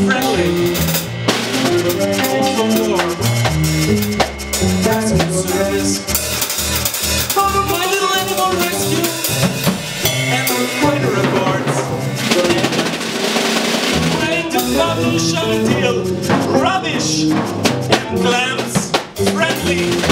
friendly, service. Little animal rescue and the reports. Shall deal, rubbish and clams, friendly.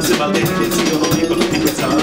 se va a decir, yo no digo, no digo, ¿sabes?